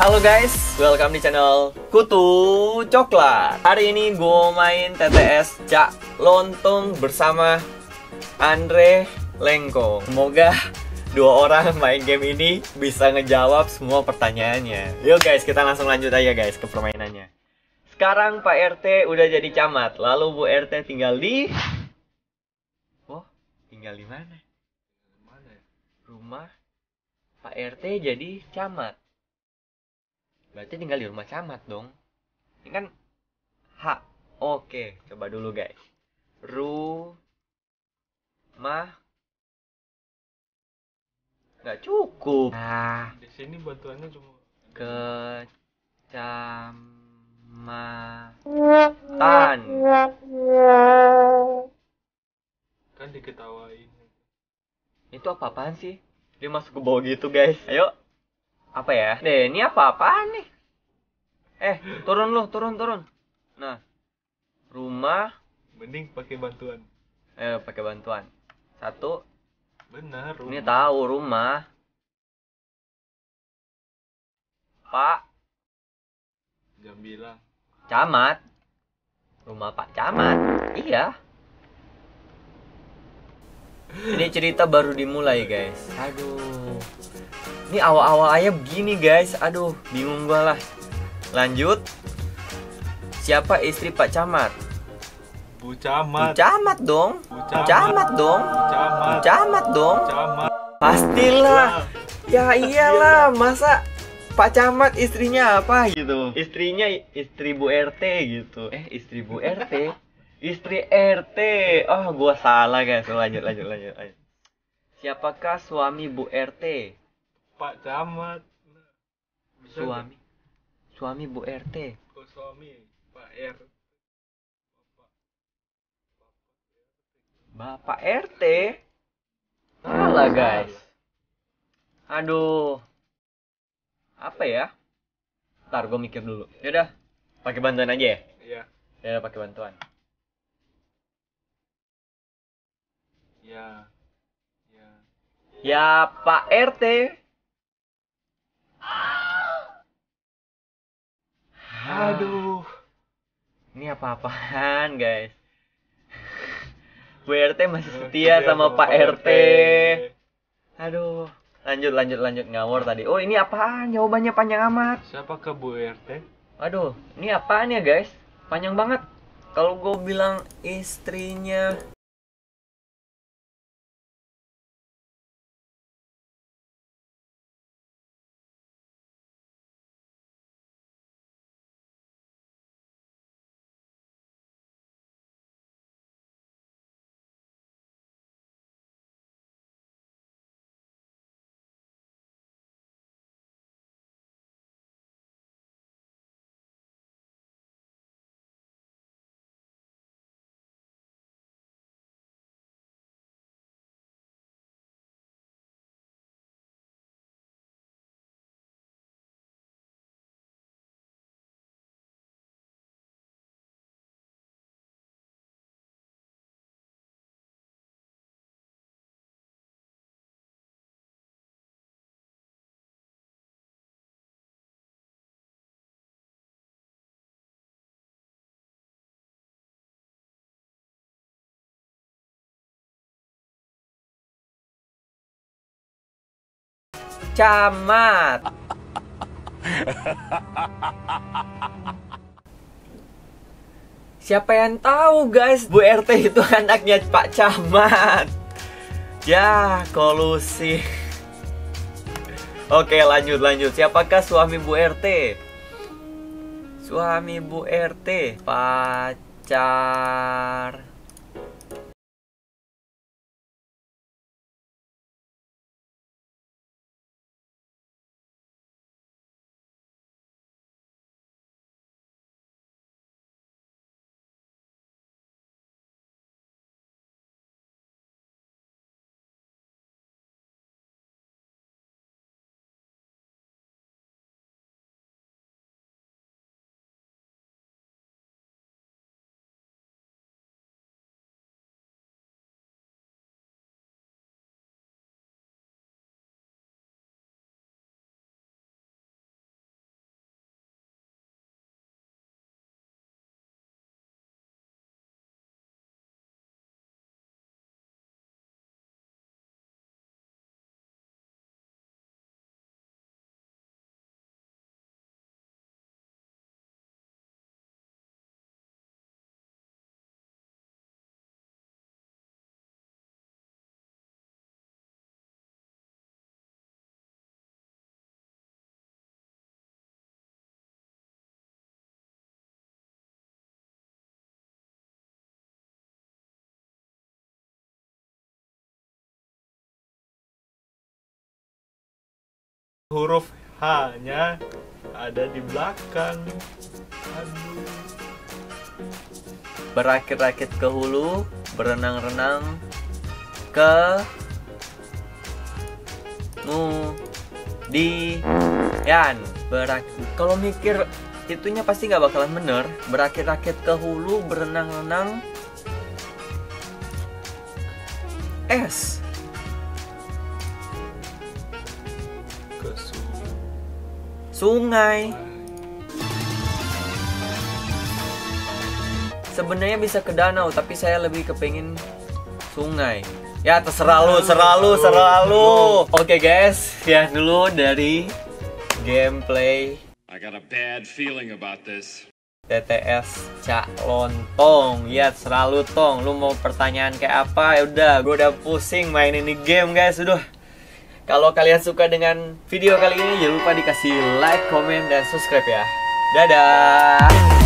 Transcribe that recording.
Halo guys, welcome di channel Kutu Coklat. Hari ini gue main TTS Cak Lontong bersama Andre Lengkong. Semoga dua orang main game ini bisa ngejawab semua pertanyaannya. Yuk guys, kita langsung lanjut aja guys ke permainannya. Sekarang Pak RT udah jadi camat Lalu Bu RT tinggal di... Tinggal di mana? Rumah Pak RT jadi camat Berarti tinggal di rumah camat dong. Ini kan H. Oke, coba dulu guys. Ru mah nggak cukup. Nah, Di sini bantuannya cuma kecamatan. Kan diketawain. Itu apa-apaan sih? Dia masuk ke bawah gitu guys. Ayo. Apa ya? Deh, ini apa-apaan nih? Eh, turun lu, turun, turun. Nah, rumah, Mending pakai bantuan. eh pakai bantuan. Satu, Benar. Ini rumah. tahu rumah. Pak Jam bilang. Camat. Rumah Pak Camat. Iya. Ini cerita baru dimulai, guys. Aduh. Ini awal-awal aja begini, guys. Aduh, bingung gua lah. Lanjut. Siapa istri Pak Camat? Bu Bu Camat. Camat dong. Bu Bu Camat dong. Bu Bu Camat. Camat dong. Bu Camat. Pastilah. Ya iyalah, masa Pak Camat istrinya apa gitu? Istrinya istri Bu RT gitu. Eh, istri Bu RT. Istri RT. Oh, gua salah guys. Lanjut, lanjut, lanjut, lanjut. Siapakah suami Bu RT? Pak Camat. Bisa Suami. Suami Bu RT. Kok suami? Pak R. Bapak RT. Salah guys. Aduh. Apa ya? Ntar gue mikir dulu. Yaudah, pakai bantuan aja ya. Iya. Ya, pakai bantuan. Ya. Ya. Ya, Pak RT. Aduh. Ini apa-apaan, guys? Bu RT masih setia sama Pak RT. Aduh. Lanjut, lanjut, lanjut ngawur tadi. Oh, ini apaan? Jawabannya panjang amat. Siapa ke Bu RT? Aduh, ini apaan ya, guys? Panjang banget. Kalau gue bilang istrinya camat. Siapa yang tahu guys, Bu RT itu anaknya Pak Camat. Ya, kolusi. Oke, lanjut lanjut. Siapakah suami Bu RT? Suami Bu RT, pacar huruf H-nya ada di belakang. Berakit-rakit ke hulu, berenang-renang ke nu di yan. Berak kalau mikir itunya pasti nggak bakalan bener. Berakit-rakit ke hulu berenang-renang. Es sungai. Sebenarnya bisa ke danau tapi saya lebih kepingin sungai. Ya terserah lu terserah lu terserah lu. Oke guys. Ya dulu dari gameplay. I got a bad feeling about this. TTS Cak Lontong. Ya selalu tong. Lu mau pertanyaan kayak apa? Ya udah gue udah pusing main ini game guys. Udah kalau kalian suka dengan video kali ini jangan lupa dikasih like, comment, dan subscribe ya. Dadah